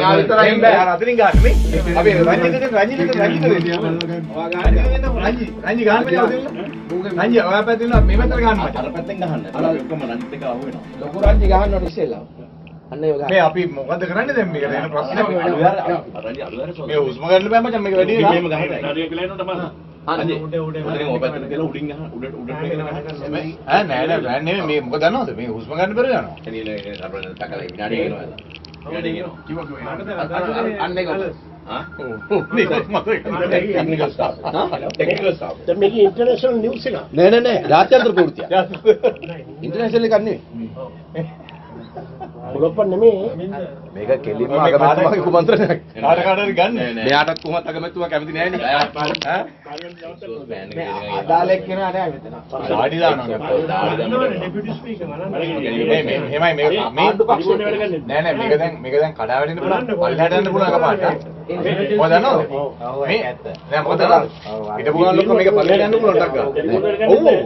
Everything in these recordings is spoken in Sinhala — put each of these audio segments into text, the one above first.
මෙයා විතරයි බෑ අර අතරින් ගන්න මේ. අපි රංජිතද රංජිතද රංජිතද. රංජි රංජි ගන්න බෑ. රංජි ඔයා පැත්තෙන් මේ පැත්තට මචං. අර පැත්තෙන් ගහන්න. අර ඔක්කොම රන්ජිත් එක අහු වෙනවා. ලොකු රංජි ගහන්න ඕනේ ඉස්සෙල්ලා. අන්න ඒක මේ අපි මොකද කරන්නේ දැන් මේක එන ප්‍රශ්නේ. මේ හුස්ම ගන්න බෑ මචං මේක වැඩි මෙහෙම නේද? ගහන්න. හරිය කියලා එනවා තමයි. අන්න උඩ උඩ උඩ ඔය පැත්තට කියලා උඩින් ගහන උඩ ගහන්න. ඈ නෑ නෑ නෙමෙයි මේ මොකද දන්නවද මේ හුස්ම ගන්න බැරි යනවා. එනේ නේ අපේ තකලා විනාඩිය එනවා. නෑ නෑ නෑ ජාත්‍යන්තර ප්‍රවෘත්තිය. ඉන්ටර්නැෂනල් එකක් නෙවෙයි. පොළොප්පන් නෙමෙයි. මේක කෙලින්ම අගමැතිතුමාගේ කුමන්ත්‍රණයක්. කාට කාට හරි ගන්න. මෙයාටත් කොහොමත් අගමැතිතුමා කැමති නෑනේ. ඈ? අදාළ එක්කෙනා නෑ මෙතන. දාඩි දානවා. දාඩි දානවා. ඩෙපියුටි ස්පීකර් මේ මේ නෑ නෑ මේක දැන් මේක දැන් කඩා වැටෙන්න පුළුවන් පල්ලෙහාට යන්න පුළුවන් එකපාරට මොකද දන්නවද මේ නෑ මොකද දන්නවද හිටපු ගමන් ලොක්ක මේක පල්ලෙහාට යන්න පුළුවන් ඩක් ගාලා ඔව් ඔව්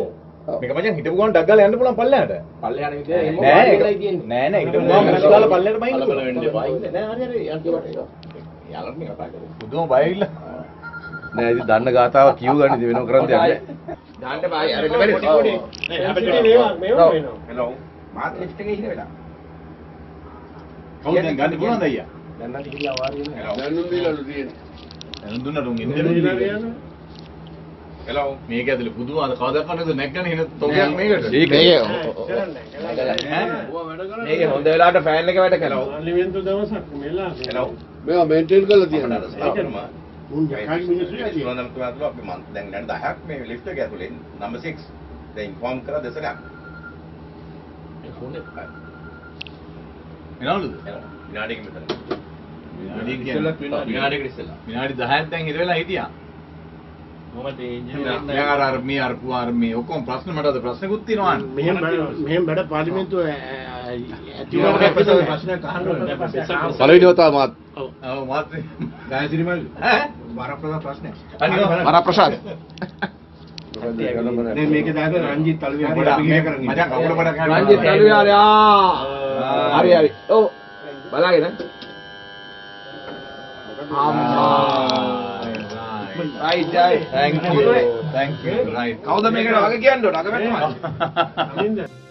මේක මචං හිටපු ගමන් ඩක් ගාලා යන්න පුළුවන් පල්ලෙහාට පල්ලෙහාට විදියට නෑ ඒක ඕනේ තියෙන්නේ. නෑ නෑ හිටපු ගමන් මුස් දාලා පල්ලෙහාට බයින්න කලබල වෙන්න එපා. නෑ හරි හරි යන්න කොට. යාළුවෝ මේ කතා කරමු. පුදුම බයවිල්ල නෑ ඉතින් දන්න ගාතාව කියු ගන්න ඉතින් වෙනව කරන්න දෙයක් නෑ. දාන්න බෑ අර ඉන්න බැරි සිකොඩි. මේවා මේවා වෙනවා. හෙලෝ. මාත් ලිස්ට් එකේ ඉන්න වෙලා. කවුද දැන් ගන්න පුළුවන්ද අයියා දැන් නම් ගිහිල්ලා වාඩි වෙනවා. දැනුම් දීලාලු තියෙන්නේ. දැන් දුන්නට උන් ඉන්නේ යනවා. හෙලෝ. මේක ඇතුලේ පුදුම අද කවදාවත් නැද්ද නැග්ගන හින තොගයක් මේකට මේක මේක හොඳ වෙලාවට ෆෑන් එක වැඩ කරනවා. අලිවෙන්තු දවසක් මෙලා. හෙලෝ. මේවා මේන්ටේන් කරලා තියෙනවා. තියෙනවා. උන් ජකාගේ මිනිස්සු ඉතින්. ඉස්ලාම් තුමාතුල අපි මන් දැන් දැන් 10ක් මේ ලිෆ්ට් එක ඇතුලේ නම්බර් 6 දැන් ඉන්ෆෝම් කරලා දෙසරක්. ඒ ෆෝන් එක පායි. එනවලුද එනවා. විනාඩියක මෙතන. විනාඩිය කියන්නේ විනාඩියකට ඉස්සෙල්ලා. විනාඩි 10ක් දැන් ඉඳ වෙලා හිටියා මොකද ඒ දැන් අර අර මේ අර පුවාර මේ ඔක්කොම ප්‍රශ්න මට අද ප්‍රශ්නකුත් තියෙනවා. මෙහෙම මෙහෙම වැඩ පාර්ලිමේන්තුව ඇති ප්‍රශ්නයක් අහන්න. පළවෙනි වතාව මාත්. ඔව්. මාත්. ගායත්‍රි මල් ඈ? වරප්‍රසාද ප්‍රශ්නයක්. අනිවා වරප්‍රසාද. දැන් මේකේ දාගෙන රංජිත් තලුවේ ගොඩක් අපි මේ කරගෙන මචං කකුල බඩ ගන්න රංජිත් තලුවේ ආ. හරි හරි. ඔව්. බලාගෙන. Right, right. thank you. Thank you. Right. කවුද මේකට වගේ කියන්න? අගමැතිතුමා?